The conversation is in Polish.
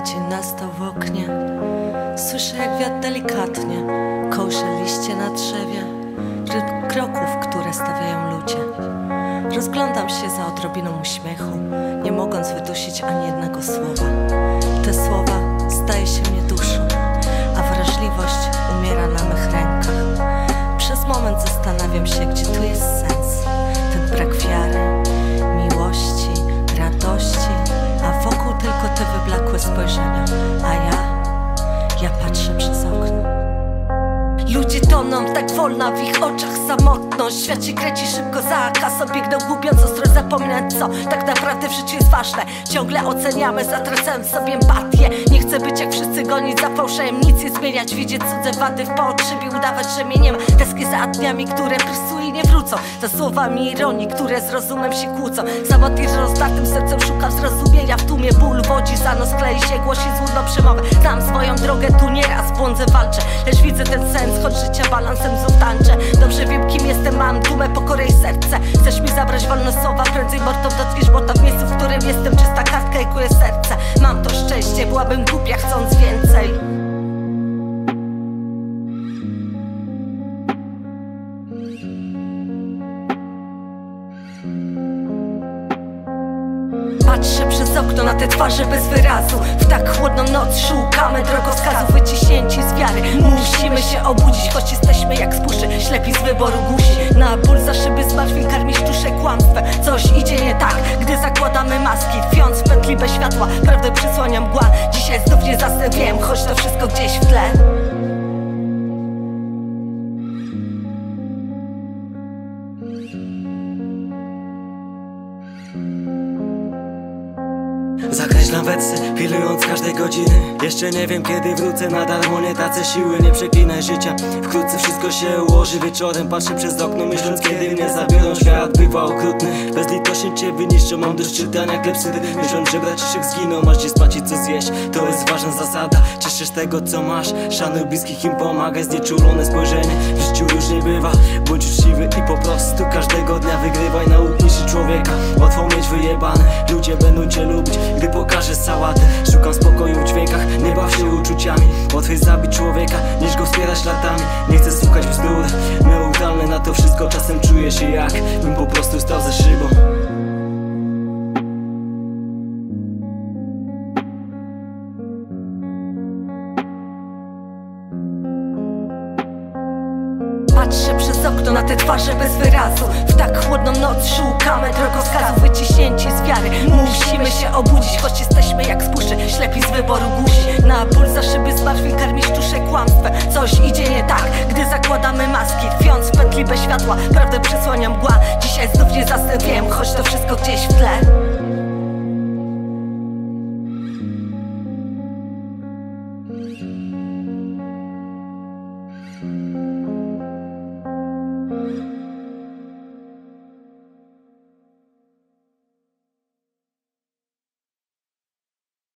dzień nastał w oknie. Słyszę jak wiatr delikatnie Kołsze liście na drzewie. Rytm kroków, które stawiają ludzie Rozglądam się za odrobiną uśmiechu Nie mogąc wydusić ani jednego słowa push it. Ludzie toną tak wolna w ich oczach samotność. Świat się kręci szybko za kasą Biegną gubiąc ostrość zapominać co Tak naprawdę w życiu jest ważne. Ciągle oceniamy, zatracając sobie empatię. Nie chcę być jak wszyscy gonić za fałszem Nic nie zmieniać, widzieć cudze wady w potrzebie Udawać, że mnie nie ma. Tęsknię za dniami, które prysuje i nie wrócą. Za słowami ironii, które z rozumem się kłócą. Samotnie z rozdartym sercem szukam zrozumienia. W tłumie ból wodzi za nos klei się Głosi złudną przemowę. Znam swoją drogę, tu nieraz błądzę, walczę. Lecz widzę ten sens, choć życia balansem znów tańczę Dobrze wiem kim jestem, mam dumę, pokorę i serce. Chcesz mi zabrać wolne słowa, prędzej mortą dotkniesz błota W miejscu, w którym jestem, czysta kartka i kuje serce. Mam to szczęście, byłabym głupia chcąc więcej Patrzę przez okno na te twarze bez wyrazu. W tak chłodną noc szukamy drogowskazów Wyciśnięci z wiary. Musimy się obudzić, choć jesteśmy jak z puszy Ślepi z wyboru gusi. Na ból za szyby zmartwień karmić duszę kłamstwem. Coś idzie nie tak, gdy zakładamy maski. Tkwiąc w pętli bez światła, prawdę przysłania mgła Dzisiaj znów nie zasnę, wiem, choć to wszystko gdzieś w tle Zakreślam wersy, pilując każdej godziny. Jeszcze nie wiem kiedy wrócę, nadal nie tace siły. Nie przeklinaj życia, wkrótce wszystko się ułoży. Wieczorem patrzę przez okno, myśląc kiedy mnie zabiorą. Świat bywa okrutny, bezlitośnie cię wyniszczą. Mam dość czytania klepsydy, myśląc, że braciszek zginą Masz gdzie spać i co zjeść, to jest ważna zasada. Cieszysz tego co masz, szanuj bliskich im pomagaj. Znieczulone spojrzenie, w życiu różnie bywa. Bądź uczciwy i po prostu każdego dnia wygrywaj. Nauczniczy człowieka, łatwo mieć wyjebane Ludzie będą cię lubić, gdy pokażesz sałatę. Szukam spokoju w dźwiękach, nie baw się uczuciami. Łatwiej zabić człowieka, niż go wspierać latami. Nie chcę słuchać bzdur, neutralne na to wszystko Czasem czuję się jak, bym po prostu stał za szybą. Patrzę przez okno na te twarze bez wyrazu. W tak chłodną noc szukamy drogowskazów Wyciśnięci z wiary. Musimy się obudzić, choć jesteśmy jak z puszy Ślepi z wyboru gusi Na ból za szyby zmartwień karmić duszę kłamstwem. Coś idzie nie tak, gdy zakładamy maski. Tkwiąc w pętli światła, prawdę przysłania mgła. Dzisiaj znów nie zasnę, wiem, choć to wszystko gdzieś